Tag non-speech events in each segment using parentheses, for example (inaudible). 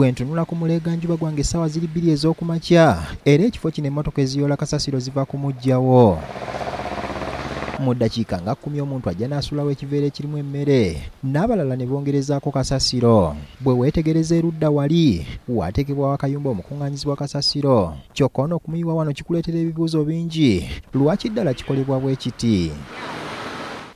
bwe ntunula ku muleeganjuba gwange essaawa ziri bbiri ez'okumakya era ekifo kino emmotoka eziyoola kasasiro ziva kumugjawo mu ddakiika nga kkumi omuntu ajja n'asuulawo ekiveera ekirimu emmere n'abalala ne bongerezaako kasasiro. Bwe weetegereza erudda wali waateekebwawo akayumba omukuŋŋaanyizibwa kasasiro. Kyokka ono okumuyiwa wano kikuleetera ebibuuzo bingi. Lwaki ddala kikolebwa bwe kiti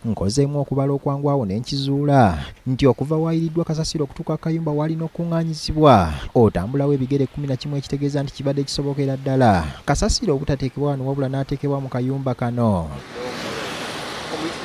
nkozeemu okubala okwanguawo ne nkizuula. Nti okuva waayiriddwa kasasiro okutuuka akayumba waalina okuŋŋaanyizibwa otambulawo ebigere kkumi na kimu ekitegeeza nti kibadde kisobokera ddala. Kasasiro obutateekebwa wano wabula n'ateekebwa mu kayumba kano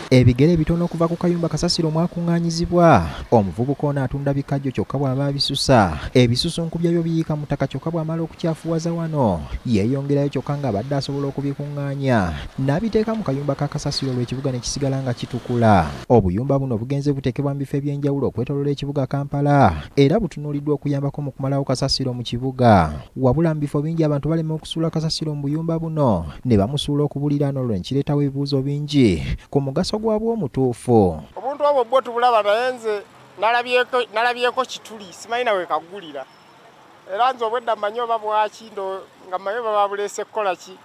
ebigere bitono okuva ku kayumba kasasiro mwakuŋŋaanyizibwa omuvubuka ono atunda bikajjo kyokka bw'aba abisusa. Ebisusunku byabyo biyiika mu ttaka kyokka bw'amala okukyafuwaza wano. Yeeyongerayo kyokka ng'abadde asobola okubikuŋŋaanya. N'abiteeka mu kayumba ka kasasiro lw'ekibuga ne kisigala nga kitukula. Obuyumba buno bugenze buteekebwa mu bifo eby'enjawulo okwetooloola ekibuga kampala. Era butunuuliddwa okuyambako mu kumalawo kasasiro mu kibuga. Wabula mu bifo bingi abantu balema okusuula kasasiro mu buyumba buno. Ne bamusuula okubulira n'olwo ne kireetawo ebibuuzo bingi. Ku mugaso gwabwo omutuufu obuntu obwo bwo tubulaba naye nze nalabyeko kituli simanyi nawe kagulira era nze obwedda mmanyi oba bwaki ndo nga mmanyi oba babuleese kukola ki?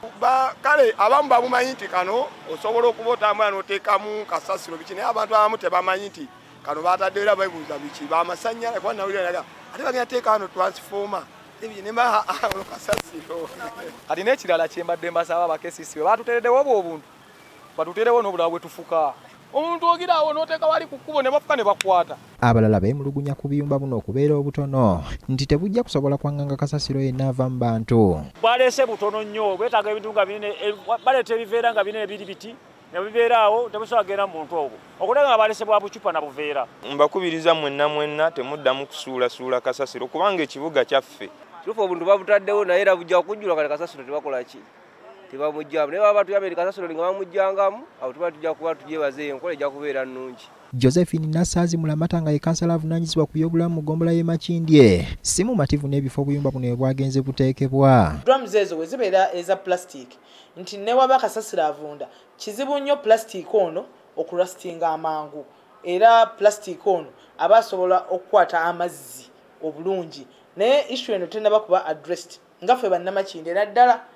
Kale abamu babumanyi nti kano osobola okuba otambula n'oteekamu kasasiro biki? Naye abantu abamu tebamanyi nti kano batadde era bebuuza biki? Bamasanyala kuba nawulira naga ate bagenda teeka wano transfoma (laughs) kasasiro. Kati n'ekirala kyembadde mbasaba abakesisi bwe batuteereddewo obwo obuntu batuteerewo n'obulala bwe tufuka. Omuntu ogiraawo n'oteeka wali ku kkubo ne bafuka ne bakwata. Abalala beemulugunya ku biyumba buno okubeera obutono. Nti tebujja kusobola kwanganga kasasiro yenna ava mu bantu. Bwaleese butono nnyo bwetaaga ebintu nga bine baleeta ebiveera nga bine ebiri biti nebibeeraawo tebusobola kugenda mu muntu ogwo. Okulega nga baleese bwa bucupa na buveera. Mbakubiriza mwenna mwenna temuddamu kusuulasuula kasasiro kubanga ekibuga kyaffe. Tufu obuntu babutaddewo naye era bujja kujjula kale kasasiro tebakola ki tebamugjamu naye baba batuyamba eri kasasiro nga bamugjangamu awo tuba tujja kuba tugyebaze enkola ejja kubeera nnungi. Josephine nassaazi mulamata nga ye kansala avunanyizibwa ku byobulamu mu ggombolola y'e makindye. Si mumativu n'ebifo obuyumba buno bwe bwagenze buteekebwa. Drums ezo bwe zibeera eza plastic. Nti ne waba kasasiro avunda kizibu nnyo plastic ono okurasitinga amangu. Era plastic ono aba asobola okukwata amazzi obulungi. Naye issue eno tenaba kuba addressed. Nga ffe bannamakindi naddala nze,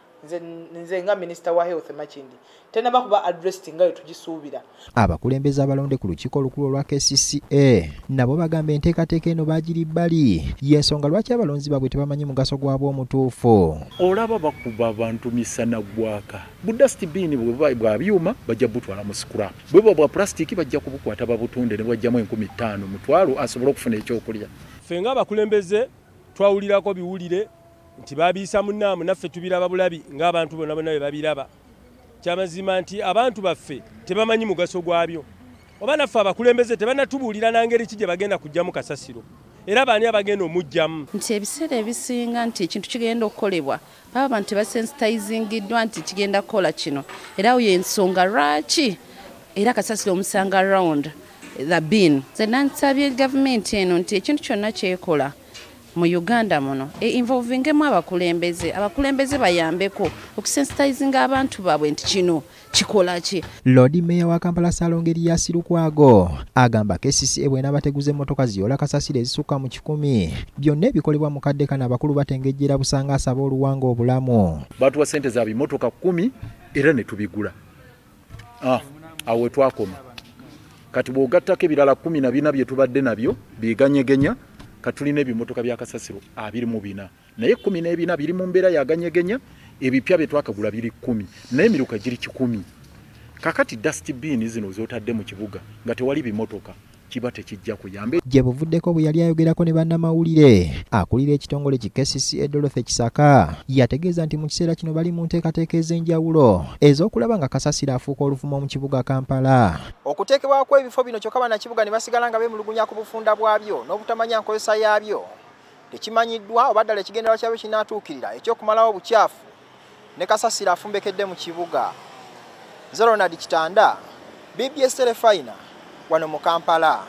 nze nga minisita wa health makindi tenaba kuba addressed nga wetugisuubira abakulembeze abalonde ku lukiiko olukulu olwa kcca nabo bagamba enteekateeka eno baagiri bbali. Y'ensonga lwaki abalonzi baabwe tebamanyi mugaso gwabwe omutuufu? Olaba bakuba abantu misana gwaka. Budasitibini bwa byuma bajja butwala mu scrap bwe bwa bwa plasitiki bajja kubukwata babutunde ne bwajjamu enkumi ttaano. Mutwalo asobole okufuna ekyokulya. Ffe ng'abakulembeze twawulirako biwulire nti babiisa munnaamu naffe tubiraba bulabi ng'abantu bonna bonna bwe babiraba. Kyamazima nti abantu baffe tebamanyi mugaso gwabyo. Oba naffe abakulembeze tebanatubuulira nangeri ki gye bagenda kugjamu kasasiro? Era baani abagenda omugjamu? Nti ebiseera ebisinga nti ekintu kigenda okukolebwa baba abantu tebasensitizingiddwa nti kigenda kukola kino. Era awo yensonga lwaki? Era kasasiro omusanga round the bin. Zenna nsabye gavumenti eno nti ekintu kyonna kyekola mu uganda muno einvolvingemu abakulembeze. Abakulembeze bayambeko okusensitizinga abantu baabwe nti kino kikola ki? Lodi meeya wa kampala saalongeri ya sirukwago agamba kcca bwena bateguza emmotoka ziyoola kasasiro ezisukka mu kikumi. Byonna ebikolebwa mu kadde kano abakulu batengejjera busanga asaba oluwanga obulamu. Batuwa sente za bimotoka kumi era ne tubigula. Ah, awo wetwakoma kati bw'ogattako ebirala kumi na bina bye tubadde nabyo biganyegenya katulina ebimotoka bya kasasiro abiri mu bina. Naye kumi n'ebina biri mu mbeera yaganyegenya ebipya bye twakagula biri kumi naye emiruka giri kikumi. Kakati dustbin zino zotadde mu kibuga nga tewali bimotoka kiba tekijja kuyamba. Gye buvuddeko bwe yali ayogerako ne bannamawulire akulira ekitongole ki kcca dorothy kisaka. Yategeeza nti mu kiseera kino bali mu nteekateeka ez'enjawulo ez'okulaba nga kasasiro afuuka olufumo mu kibuga kampala. Okuteekebwako ebifo bino kyokka bannakibuga ne basigala nga beemulugunya ku bufunda bwabyo n'obutamanya nkozesa yaabyo. Tekimanyiddwa oba ddala ekigendererwa kyabyo kinaatuukirira ekyokumalawo obukyafu ne kasasiro afumbekedde mu kibuga. Zeronald kitanda bbs telefina wano mu kampala